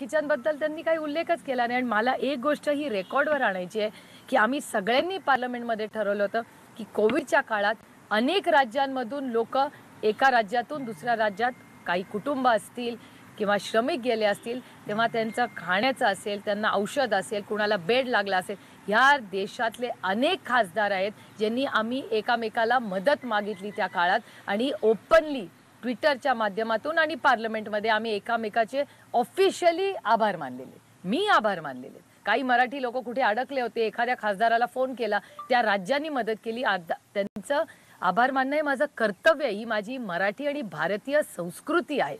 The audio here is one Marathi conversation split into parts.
किचनबद्दल त्यांनी काही उल्लेखच केला नाही. आणि मला एक गोष्ट ही रेकॉर्डवर आणायची आहे की आम्ही सगळ्यांनी पार्लमेंटमध्ये ठरवलं होतं की कोविडच्या काळात अनेक राज्यांमधून लोक एका राज्यातून दुसऱ्या राज्यात काही कुटुंब असतील किंवा श्रमिक गेले असतील तेव्हा त्यांचं खाण्याचं असेल त्यांना औषध असेल कुणाला बेड लागला असेल ह्या देशातले अनेक खासदार आहेत ज्यांनी आम्ही एकामेकाला मदत मागितली त्या काळात आणि ओपनली ट्विटरच्या माध्यमातून आणि पार्लमेंटमध्ये आम्ही एकामेकाचे ऑफिशियली आभार मानलेले. मी आभार मानलेले. काही मराठी लोक कुठे अडकले होते एखाद्या खासदाराला फोन केला त्या राज्यांनी मदत केली. त्यांचं आभार मानणं हे माझं कर्तव्य ही माझी मराठी आणि भारतीय संस्कृती आहे.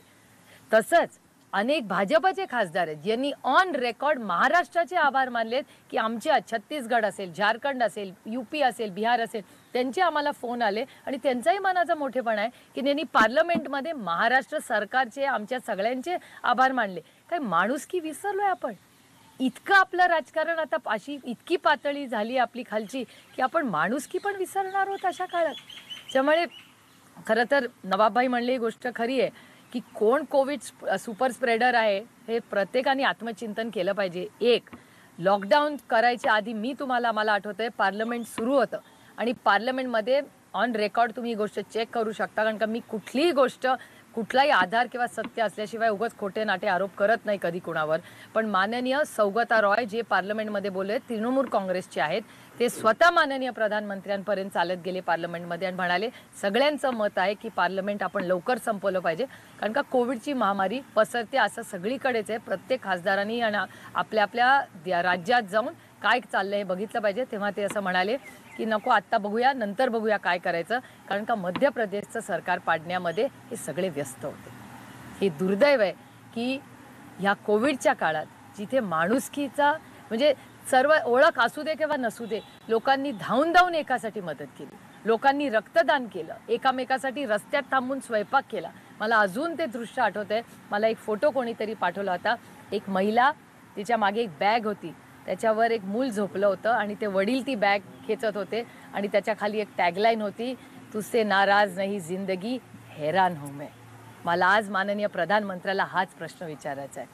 तसंच अनेक भाजपचे खासदार आहेत ज्यांनी ऑन रेकॉर्ड महाराष्ट्राचे आभार मानलेत की आमच्या छत्तीसगड असेल झारखंड असेल युपी असेल बिहार असेल त्यांचे आम्हाला फोन आले आणि त्यांचाही मनाचा मोठेपणा आहे की त्यांनी पार्लमेंटमध्ये महाराष्ट्र सरकारचे आमच्या सगळ्यांचे आभार मानले. काय माणुसकी विसरलोय आपण? इतकं आपलं राजकारण आता अशी इतकी पातळी झाली आपली खालची की आपण माणुसकी पण विसरणार आहोत अशा काळात. त्यामुळे खरं तर नवाबभाई म्हणले ही गोष्ट खरी आहे. की कोण कोविड स्प- सुपर स्प्रेडर आहे हे प्रत्येकाने आत्मचिंतन केलं पाहिजे. एक लॉकडाऊन करायच्या आधी मी तुम्हाला मला आठवतं आहे पार्लमेंट सुरू होतं. आणि पार्लमेंटमध्ये ऑन रेकॉर्ड तुम्ही ही गोष्ट चेक करू शकता कारण का मी कुठलीही गोष्ट कुठलाही आधार किंवा सत्य असल्याशिवाय उगाच खोटे नाटे आरोप करत नाही कधी कुणावर. पण माननीय सौगता रॉय जे पार्लमेंटमध्ये बोलले तृणमूल काँग्रेसचे आहेत. ते स्वतः माननीय प्रधानमंत्र्यांपर्यंत चालत गेले पार्लमेंटमध्ये आणि म्हणाले सगळ्यांचं मत आहे की पार्लमेंट आपण लवकर संपवलं पाहिजे. कारण का कोविडची महामारी पसरते असं सगळीकडेच आहे. प्रत्येक खासदारांनी आणि आपल्या आपल्या द्या- राज्यात जाऊन काय चाललं हे बघितलं पाहिजे. तेव्हा ते असं म्हणाले की नको आत्ता बघूया नंतर बघूया काय करायचं. कारण का मध्य प्रदेशचं सरकार पाडण्यामध्ये हे सगळे व्यस्त होते. हे दुर्दैव आहे की ह्या कोविडच्या काळात जिथे माणुसकीचा म्हणजे सर्व ओळख असू दे किंवा नसू दे लोकांनी धावून धावून एकासाठी मदत केली. लोकांनी रक्तदान केलं. एकामेकासाठी रस्त्यात थांबून स्वयंपाक केला. मला अजून ते दृश्य आठवत आहे मला एक फोटो कोणीतरी पाठवला होता. एक महिला तिच्यामागे एक बॅग होती. त्याच्यावर एक मूल झोपलं होतं आणि ते वडील ती बॅग खेचत होते आणि त्याच्याखाली एक टॅगलाईन होती तुझसे नाराज नाही जिंदगी हैरान हो मैं. मला आज माननीय प्रधानमंत्र्याला हाच प्रश्न विचारायचा आहे.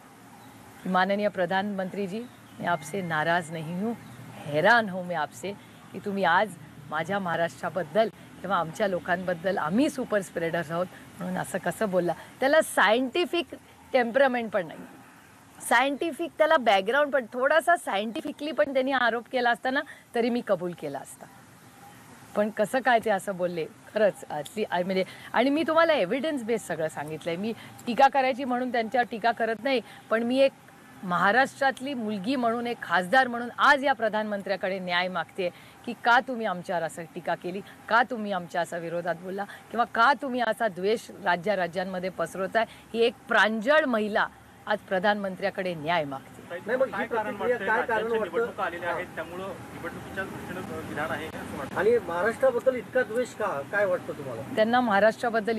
की माननीय प्रधानमंत्रीजी मी आपसे नाराज नाही हूँ हैरान हो मी आपसे. की तुम्ही आज माझ्या महाराष्ट्राबद्दल किंवा आमच्या लोकांबद्दल आम्ही सुपर स्प्रेडर्स आहोत म्हणून असं कसं बोलला? त्याला सायंटिफिक टेम्परमेंट पण नाही सायंटिफिक त्याला बॅकग्राऊंड पण थोडासा सायंटिफिकली पण त्यांनी आरोप केला असता ना तरी मी कबूल केला असता. पण कसं काय ते असं बोलले? खरंच असली म्हणजे आणि मी तुम्हाला एव्हिडन्स बेस सगळं सांगितलंय. मी टीका करायची म्हणून त्यांच्यावर टीका करत नाही पण मी एक महाराष्ट्रातली मुलगी म्हणून एक खासदार म्हणून आज या प्रधानमंत्र्याकडे न्याय मागते की का तुम्ही आमच्यावर असं टीका केली? का तुम्ही आमच्या असा विरोधात बोलला? किंवा का तुम्ही असा द्वेष राज्या राज्यांमध्ये पसरवताय? ही एक प्रांजळ महिला आज प्रधानमंत्र्याकडे न्याय मागते नाही, मग ही काय कारण प्रतिक्रिया, वाटतंय? काय कारण राज्याच्या वाटतं? निवडणुका आलेल्या आहेत त्यामुळं निवडणुकीच्या दृष्टीनं विधान आहे असं वाटतं आणि महाराष्ट्राबद्दल इतका द्वेष का काय वाटतं तुम्हाला त्यांना महाराष्ट्राबद्दल